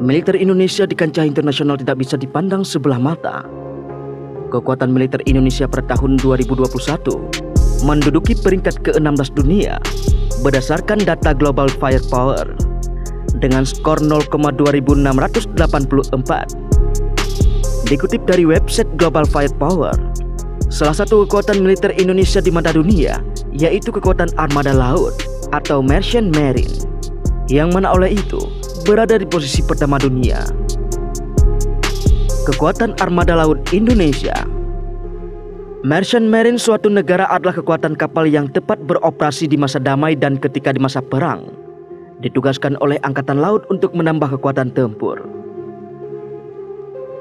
militer Indonesia di kancah internasional tidak bisa dipandang sebelah mata. Kekuatan militer Indonesia pada tahun 2021 menduduki peringkat ke-16 dunia berdasarkan data Global Firepower dengan skor 0,2684. Dikutip dari website Global Firepower, salah satu kekuatan militer Indonesia di mata dunia yaitu kekuatan armada laut atau Merchant Marine yang mana oleh itu berada di posisi pertama dunia. Kekuatan Armada Laut Indonesia Merchant Marine suatu negara adalah kekuatan kapal yang tepat beroperasi di masa damai dan ketika di masa perang. Ditugaskan oleh Angkatan Laut untuk menambah kekuatan tempur.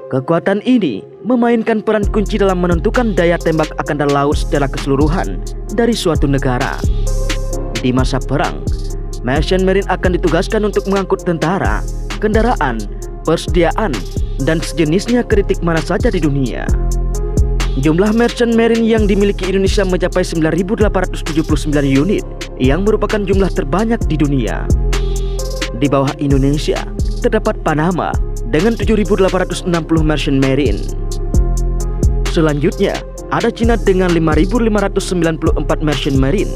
Kekuatan ini memainkan peran kunci dalam menentukan daya tembak angkatan laut secara keseluruhan dari suatu negara. Di masa perang, Merchant Marine akan ditugaskan untuk mengangkut tentara, kendaraan, persediaan, dan sejenisnya kritik mana saja di dunia. Jumlah Merchant Marine yang dimiliki Indonesia mencapai 9.879 unit yang merupakan jumlah terbanyak di dunia. Di bawah Indonesia, terdapat Panama dengan 7.860 Merchant Marine. Selanjutnya, ada Cina dengan 5.594 Merchant Marine.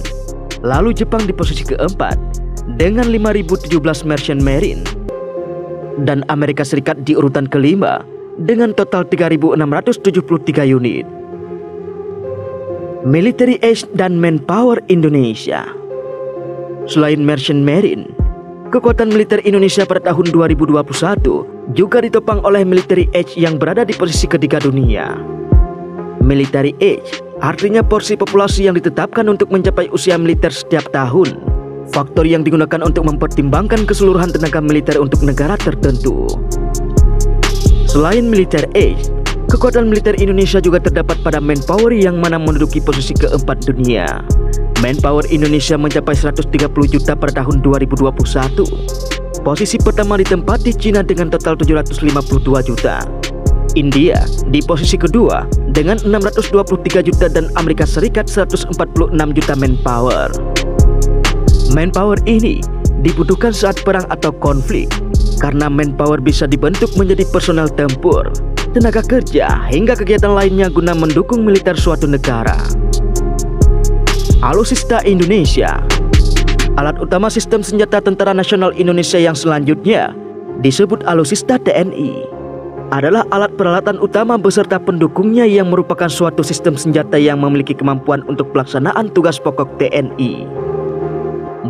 Lalu Jepang di posisi keempat dengan 5.017 Merchant Marine dan Amerika Serikat di urutan kelima dengan total 3.673 unit. Military Age dan Manpower Indonesia Selain Merchant Marine, kekuatan militer Indonesia pada tahun 2021 juga ditopang oleh Military Age yang berada di posisi ketiga dunia. Military Age artinya porsi populasi yang ditetapkan untuk mencapai usia militer setiap tahun faktor yang digunakan untuk mempertimbangkan keseluruhan tenaga militer untuk negara tertentu. Selain militer age, kekuatan militer Indonesia juga terdapat pada manpower yang mana menduduki posisi keempat dunia. Manpower Indonesia mencapai 130 juta pada tahun 2021. Posisi pertama ditempati Cina dengan total 752 juta. India di posisi kedua dengan 623 juta dan Amerika Serikat 146 juta manpower. Manpower ini dibutuhkan saat perang atau konflik karena manpower bisa dibentuk menjadi personel tempur, tenaga kerja, hingga kegiatan lainnya guna mendukung militer suatu negara. Alusista Indonesia Alat utama sistem senjata Tentara Nasional Indonesia yang selanjutnya disebut alusista TNI adalah alat peralatan utama beserta pendukungnya yang merupakan suatu sistem senjata yang memiliki kemampuan untuk pelaksanaan tugas pokok TNI.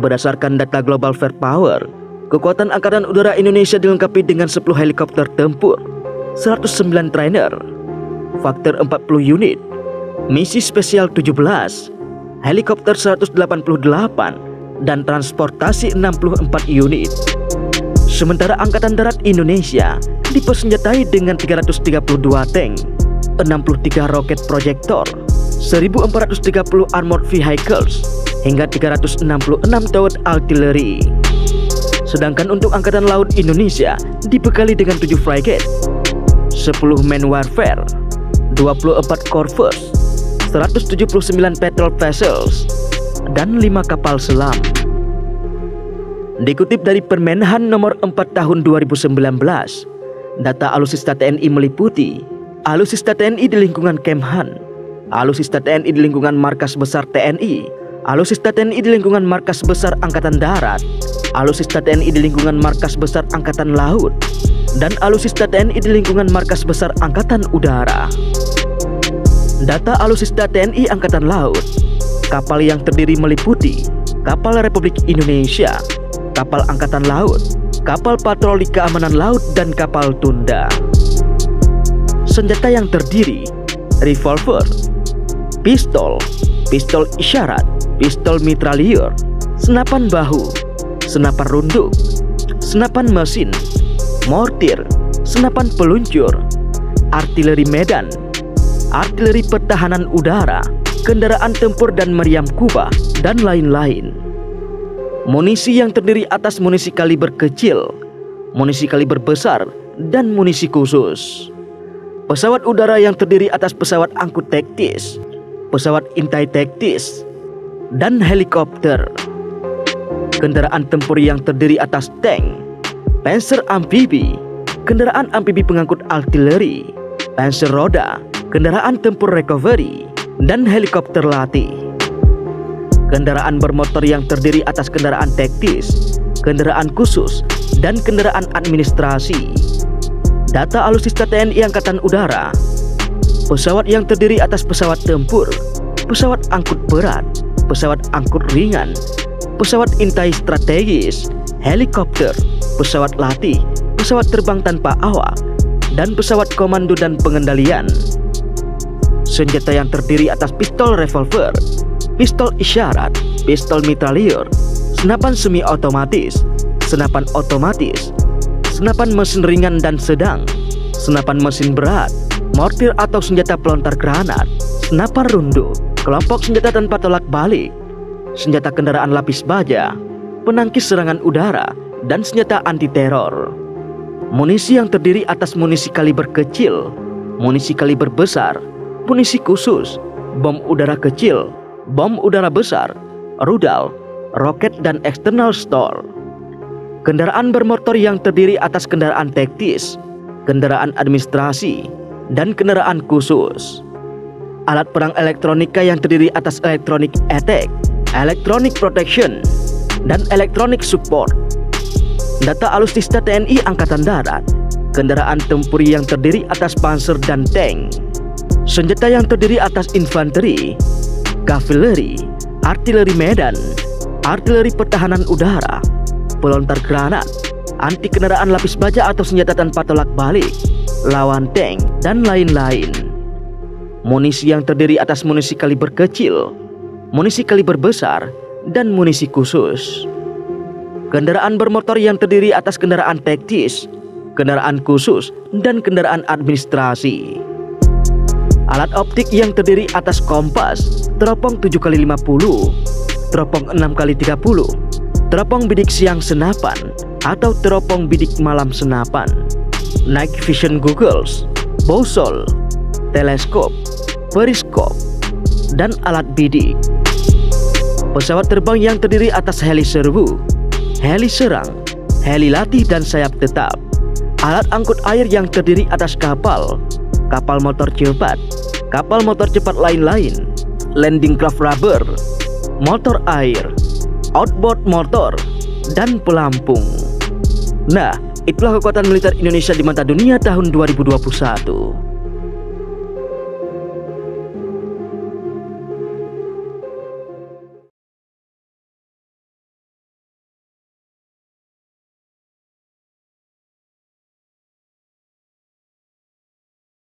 Berdasarkan data Global Firepower, kekuatan Angkatan Udara Indonesia dilengkapi dengan 10 helikopter tempur, 109 trainer, faktor 40 unit, misi spesial 17, helikopter 188, dan transportasi 64 unit. Sementara Angkatan Darat Indonesia dipersenjatai dengan 332 tank, 63 roket proyektor, 1430 armored vehicles, hingga 366 towed artillery. Sedangkan untuk Angkatan Laut Indonesia dibekali dengan 7 frigate, 10 main warfare, 24 corvus, 179 patrol vessels, dan 5 kapal selam. Dikutip dari Permenhan nomor 4 tahun 2019, data alusista TNI meliputi alusista TNI di lingkungan Kemhan, alusista TNI di lingkungan markas besar TNI, Alusista TNI di lingkungan Markas Besar Angkatan Darat, Alusista TNI di lingkungan Markas Besar Angkatan Laut, dan Alusista TNI di lingkungan Markas Besar Angkatan Udara. Data Alusista TNI Angkatan Laut, kapal yang terdiri meliputi kapal Republik Indonesia, kapal Angkatan Laut, kapal patroli keamanan laut, dan kapal tunda. Senjata yang terdiri revolver, pistol, pistol isyarat, pistol mitralier, senapan bahu, senapan runduk, senapan mesin, mortir, senapan peluncur, artileri medan, artileri pertahanan udara, kendaraan tempur dan meriam kubah, dan lain-lain. Munisi yang terdiri atas munisi kaliber kecil, munisi kaliber besar, dan munisi khusus. Pesawat udara yang terdiri atas pesawat angkut taktis, pesawat intai taktis, dan helikopter. Kendaraan tempur yang terdiri atas tank, panzer amfibi, kendaraan amfibi pengangkut artileri, panser roda, kendaraan tempur recovery, dan helikopter latih. Kendaraan bermotor yang terdiri atas kendaraan taktis, kendaraan khusus, dan kendaraan administrasi. Data alutsista TNI Angkatan Udara, pesawat yang terdiri atas pesawat tempur, pesawat angkut berat, pesawat angkut ringan, pesawat intai strategis, helikopter, pesawat latih, pesawat terbang tanpa awak, dan pesawat komando dan pengendalian. Senjata yang terdiri atas pistol revolver, pistol isyarat, pistol mitrailleur, senapan semi otomatis, senapan otomatis, senapan mesin ringan dan sedang, senapan mesin berat, mortir atau senjata pelontar granat, senapan rundu, kelompok senjata tanpa tolak balik, senjata kendaraan lapis baja, penangkis serangan udara, dan senjata anti teror. Munisi yang terdiri atas munisi kaliber kecil, munisi kaliber besar, munisi khusus, bom udara kecil, bom udara besar, rudal, roket dan external store. Kendaraan bermotor yang terdiri atas kendaraan taktis, kendaraan administrasi, dan kendaraan khusus. Alat perang elektronika yang terdiri atas electronic attack, electronic protection, dan electronic support Data alutsista TNI Angkatan Darat, kendaraan tempur yang terdiri atas panser dan tank, senjata yang terdiri atas infanteri, kavaleri, artileri medan, artileri pertahanan udara, pelontar granat, anti kendaraan lapis baja atau senjata tanpa tolak balik, lawan tank, dan lain-lain. Munisi yang terdiri atas munisi kaliber kecil, munisi kaliber besar, dan munisi khusus kendaraan bermotor yang terdiri atas kendaraan taktis, kendaraan khusus, dan kendaraan administrasi. Alat optik yang terdiri atas kompas, teropong 7x50, teropong 6x30, teropong bidik siang senapan, atau teropong bidik malam senapan, night vision goggles, bosol, teleskop, periskop, dan alat bidik. Pesawat terbang yang terdiri atas heli serbu, heli serang, heli latih dan sayap tetap, alat angkut air yang terdiri atas kapal, kapal motor cepat, kapal motor cepat lain-lain, landing craft rubber, motor air, outboard motor, dan pelampung. Nah, itulah kekuatan militer Indonesia di mata dunia tahun 2021.